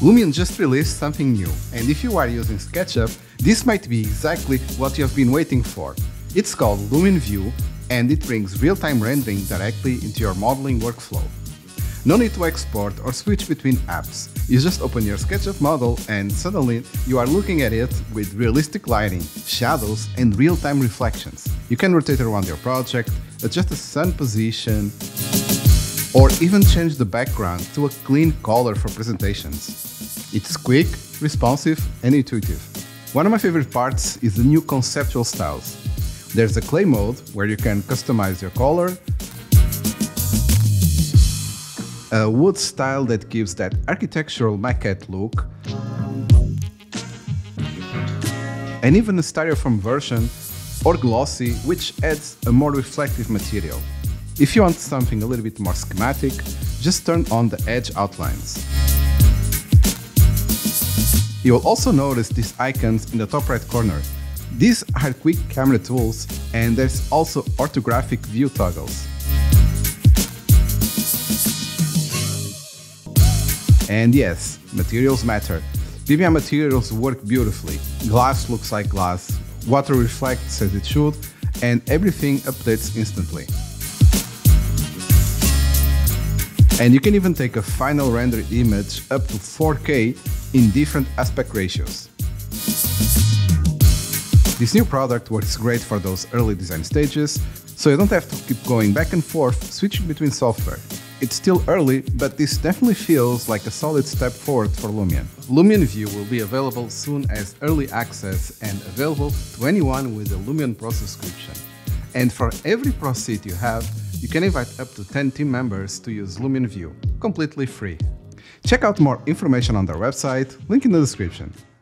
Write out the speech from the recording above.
Lumion just released something new, and if you are using SketchUp, this might be exactly what you have been waiting for. It's called Lumion View, and it brings real-time rendering directly into your modeling workflow. No need to export or switch between apps. You just open your SketchUp model and suddenly you are looking at it with realistic lighting, shadows and real-time reflections. You can rotate around your project, adjust the sun position, or even change the background to a clean color for presentations. It's quick, responsive and intuitive. One of my favorite parts is the new conceptual styles. There's a clay mode where you can customize your color, a wood style that gives that architectural maquette look, and even a styrofoam version or glossy, which adds a more reflective material. If you want something a little bit more schematic, just turn on the edge outlines. You will also notice these icons in the top right corner. These are quick camera tools and there's also orthographic view toggles. And yes, materials matter. PBR materials work beautifully. Glass looks like glass, water reflects as it should, and everything updates instantly. And you can even take a final rendered image up to 4K in different aspect ratios. This new product works great for those early design stages, so you don't have to keep going back and forth switching between software. It's still early, but this definitely feels like a solid step forward for Lumion. Lumion View will be available soon as early access and available to anyone with a Lumion Pro subscription. And for every Pro seat you have, you can invite up to 10 team members to use Lumion View, completely free. Check out more information on their website, link in the description.